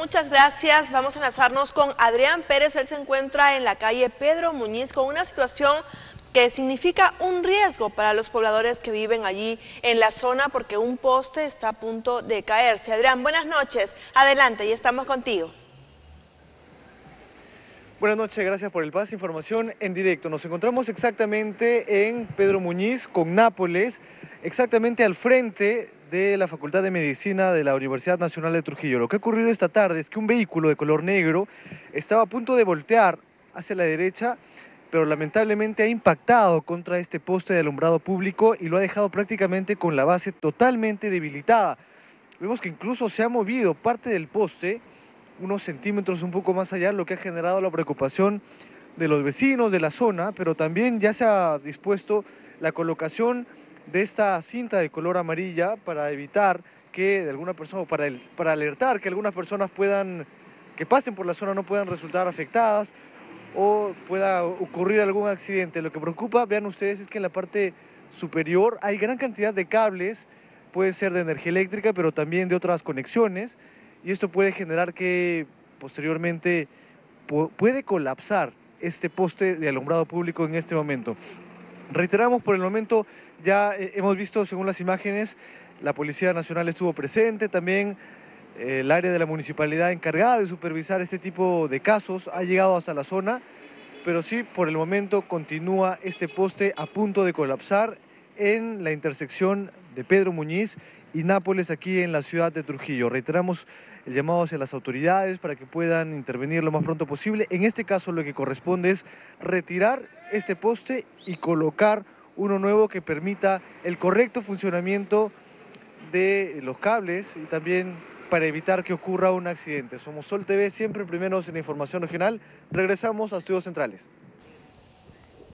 Muchas gracias. Vamos a enlazarnos con Adrián Pérez. Él se encuentra en la calle Pedro Muñiz con una situación que significa un riesgo para los pobladores que viven allí en la zona porque un poste está a punto de caerse. Adrián, buenas noches. Adelante, y estamos contigo. Buenas noches, gracias por el pase. Información en directo. Nos encontramos exactamente en Pedro Muñiz con Nápoles, exactamente al frente de la Facultad de Medicina de la Universidad Nacional de Trujillo. Lo que ha ocurrido esta tarde es que un vehículo de color negro estaba a punto de voltear hacia la derecha, pero lamentablemente ha impactado contra este poste de alumbrado público y lo ha dejado prácticamente con la base totalmente debilitada. Vemos que incluso se ha movido parte del poste unos centímetros un poco más allá, lo que ha generado la preocupación de los vecinos de la zona, pero también ya se ha dispuesto la colocación de esta cinta de color amarilla para evitar que alguna persona, para, para alertar que algunas personas puedan, que pasen por la zona no puedan resultar afectadas o pueda ocurrir algún accidente. Lo que preocupa, vean ustedes, es que en la parte superior hay gran cantidad de cables, puede ser de energía eléctrica, pero también de otras conexiones, y esto puede generar que posteriormente puede colapsar este poste de alumbrado público en este momento. Reiteramos por el momento, ya eh, hemos visto según las imágenes, la Policía Nacional estuvo presente, también eh, el área de la municipalidad encargada de supervisar este tipo de casos ha llegado hasta la zona, pero sí por el momento continúa este poste a punto de colapsar en la intersección de Pedro Muñiz y Nápoles aquí en la ciudad de Trujillo. Reiteramos el llamado hacia las autoridades para que puedan intervenir lo más pronto posible. En este caso lo que corresponde es retirar este poste y colocar uno nuevo que permita el correcto funcionamiento de los cables y también para evitar que ocurra un accidente. Somos Sol TV, siempre primeros en la información regional. Regresamos a Estudios Centrales.